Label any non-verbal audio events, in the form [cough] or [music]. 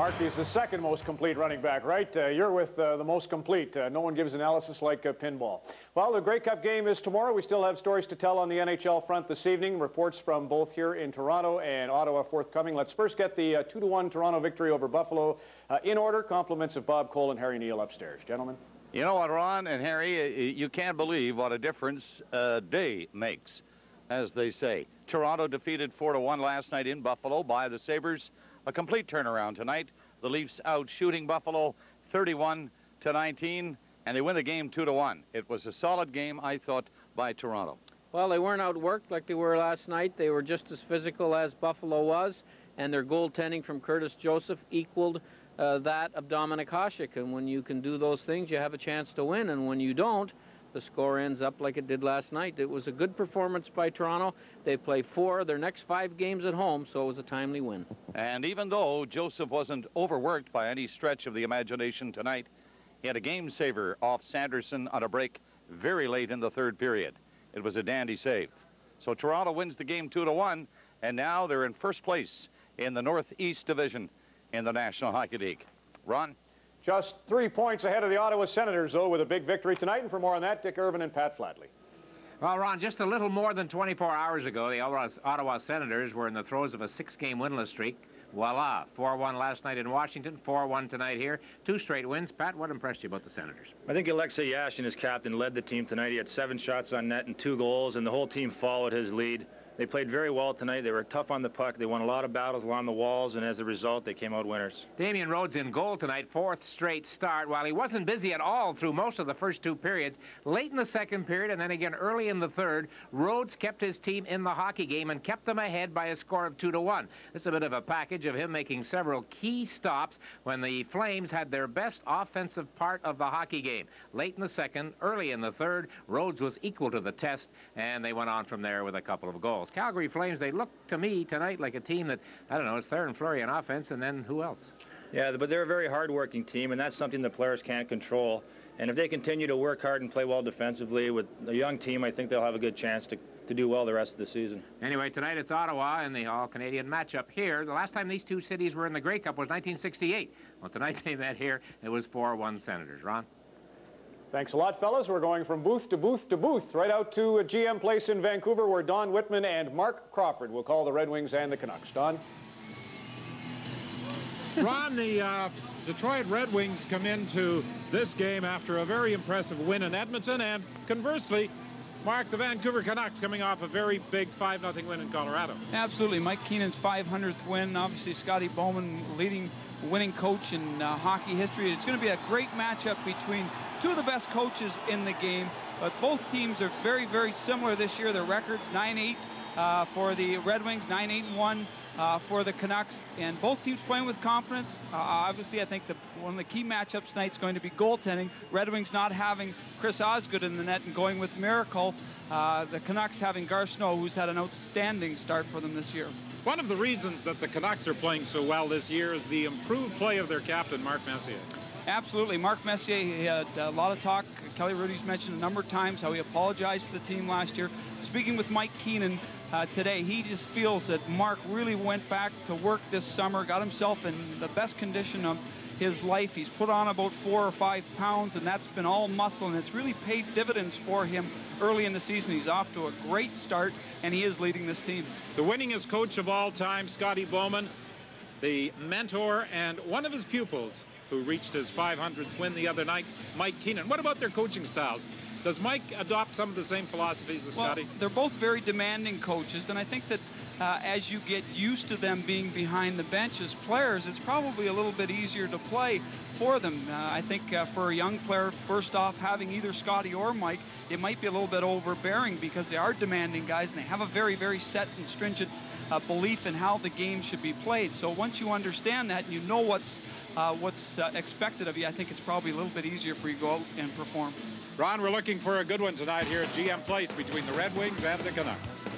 Mark is the second most complete running back, right? Uh, you're with uh, the most complete. Uh, no one gives analysis like uh, pinball. Well, the Grey Cup game is tomorrow. We still have stories to tell on the NHL front this evening. Reports from both here in Toronto and Ottawa forthcoming. Let's first get the 2-1 uh, Toronto victory over Buffalo uh, in order. Compliments of Bob Cole and Harry Neale upstairs. Gentlemen. You know what, Ron and Harry, you can't believe what a difference a day makes, as they say. Toronto defeated 4-1 last night in Buffalo by the Sabres a complete turnaround tonight. The Leafs out shooting Buffalo 31 to 19, and they win the game 2 to 1. It was a solid game, I thought, by Toronto. Well, they weren't outworked like they were last night. They were just as physical as Buffalo was, and their goaltending from Curtis Joseph equaled uh, that of Dominik Hasek. And when you can do those things, you have a chance to win. And when you don't, the score ends up like it did last night. It was a good performance by Toronto. They play four of their next five games at home, so it was a timely win. And even though Joseph wasn't overworked by any stretch of the imagination tonight, he had a game saver off Sanderson on a break very late in the third period. It was a dandy save. So Toronto wins the game 2 to 1, and now they're in first place in the Northeast Division in the National Hockey League. Ron? Just three points ahead of the Ottawa Senators, though, with a big victory tonight. And for more on that, Dick Irvin and Pat Flatley. Well, Ron, just a little more than 24 hours ago, the Ottawa Senators were in the throes of a six-game winless streak. Voila, 4-1 last night in Washington, 4-1 tonight here. Two straight wins. Pat, what impressed you about the Senators? I think Alexei Yashin, his captain, led the team tonight. He had seven shots on net and two goals, and the whole team followed his lead. They played very well tonight. They were tough on the puck. They won a lot of battles along the walls, and as a result, they came out winners. Damian Rhodes in goal tonight, fourth straight start. While he wasn't busy at all through most of the first two periods, late in the second period and then again early in the third, Rhodes kept his team in the hockey game and kept them ahead by a score of 2 to 1. This is a bit of a package of him making several key stops when the Flames had their best offensive part of the hockey game. Late in the second, early in the third, Rhodes was equal to the test, and they went on from there with a couple of goals. Calgary Flames, they look to me tonight like a team that, I don't know, it's Theoren Fleury on offense, and then who else? Yeah, but they're a very hard-working team, and that's something the players can't control. And if they continue to work hard and play well defensively with a young team, I think they'll have a good chance to, to do well the rest of the season. Anyway, tonight it's Ottawa in the All-Canadian matchup here. The last time these two cities were in the Grey Cup was 1968. Well, tonight [laughs] they met here. It was 4-1 Senators. Ron? Thanks a lot, fellas. We're going from booth to booth to booth, right out to a GM Place in Vancouver, where Don Wittman and Marc Crawford will call the Red Wings and the Canucks. Don? Ron, the uh, Detroit Red Wings come into this game after a very impressive win in Edmonton, and conversely, Marc, the Vancouver Canucks coming off a very big 5-0 win in Colorado. Absolutely. Mike Keenan's 500th win. Obviously, Scotty Bowman leading winning coach in uh, hockey history. It's going to be a great matchup between two of the best coaches in the game. But both teams are very, very similar this year. Their records 9-8 uh, for the Red Wings, 9-8-1 uh, for the Canucks. And both teams playing with confidence. Uh, obviously, I think the, one of the key matchups tonight is going to be goaltending. Red Wings not having Chris Osgood in the net and going with Maracle. Uh, the Canucks having Garth Snow, who's had an outstanding start for them this year. One of the reasons that the Canucks are playing so well this year is the improved play of their captain, Mark Messier. Absolutely. Mark Messier had a lot of talk. Kelly Hrudey's mentioned a number of times how he apologized to the team last year. Speaking with Mike Keenan uh, today, he just feels that Mark really went back to work this summer, got himself in the best condition of his life. He's put on about four or five pounds, and that's been all muscle, and it's really paid dividends for him early in the season. He's off to a great start, and he is leading this team. The winningest coach of all time, Scotty Bowman, the mentor and one of his pupils who reached his 500th win the other night, Mike Keenan. What about their coaching styles? Does Mike adopt some of the same philosophies as well, Scotty? They're both very demanding coaches, and I think that uh, as you get used to them being behind the bench as players, it's probably a little bit easier to play for them. Uh, I think uh, for a young player, first off, having either Scotty or Mike, it might be a little bit overbearing because they are demanding guys and they have a very, very set and stringent uh, belief in how the game should be played. So once you understand that and you know what's uh, what's uh, expected of you, I think it's probably a little bit easier for you to go out and perform. Ron, we're looking for a good one tonight here at GM Place between the Red Wings and the Canucks.